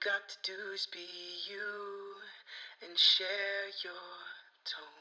got to do is be you and share your tone.